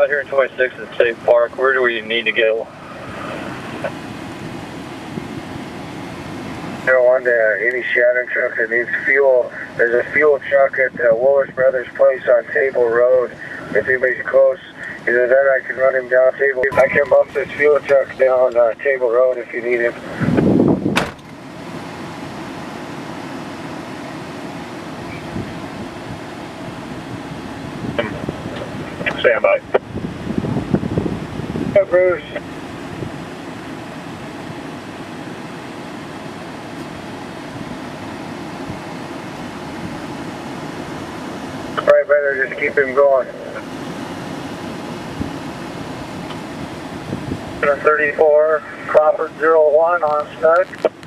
out here in 26 at State Park. Where do we need to go? Go on to any Chadron truck that needs fuel. There's a fuel truck at uh, Willis Brothers Place on Table Road. If anybody's close, either that I can run him down Table. I can bump this fuel truck down uh, Table Road if you need him. Stand by. Yeah, Bruce. Probably better just keep him going. 34, Crawford 01 on Snook.